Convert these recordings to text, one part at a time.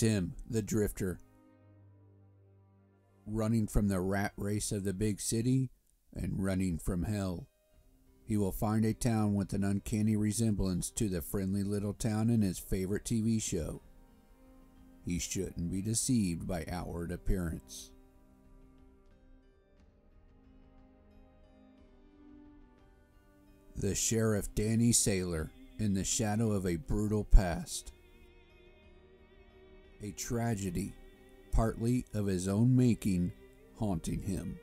Tim, the drifter. Running from the rat race of the big city and running from hell. He will find a town with an uncanny resemblance to the friendly little town in his favorite TV show. He shouldn't be deceived by outward appearance. The Sheriff Danny Sailor in the shadow of a brutal past. A tragedy, partly of his own making, haunting him.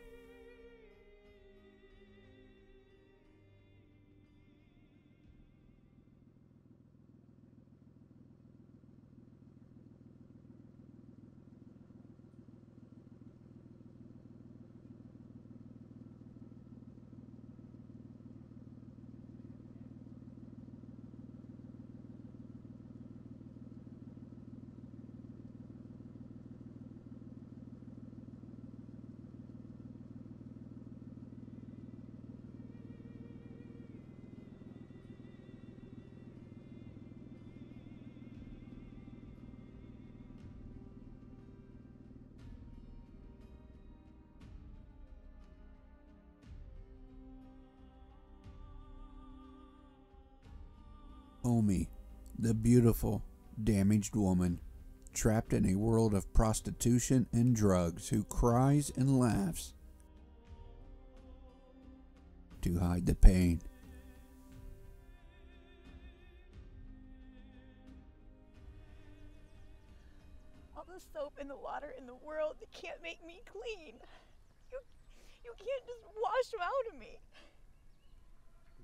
Omi, the beautiful, damaged woman, trapped in a world of prostitution and drugs, who cries and laughs to hide the pain. All the soap and the water in the world it can't make me clean. You, you can't just wash them out of me.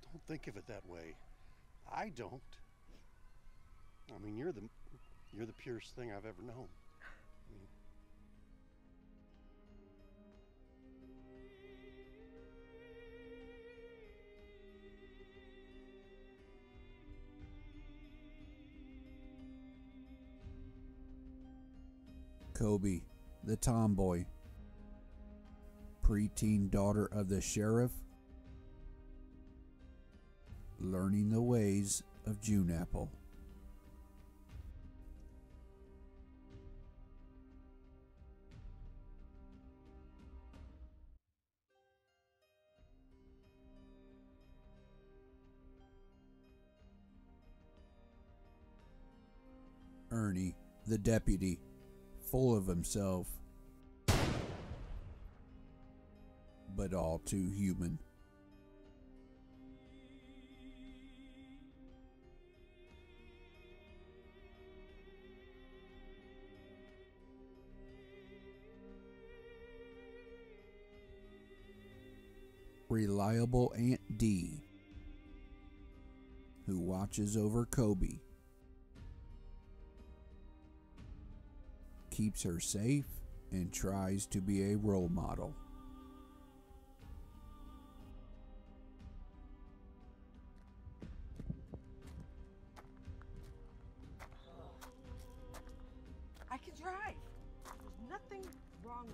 Don't think of it that way. I don't. I mean, you're the you're the purest thing I've ever known. I mean, Kobe, the tomboy, preteen daughter of the sheriff, learning the ways of June Apple. Ernie, the deputy, full of himself, but all too human. Reliable Aunt D, who watches over Kobe, keeps her safe, and tries to be a role model. I can drive. There's nothing wrong